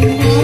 I know.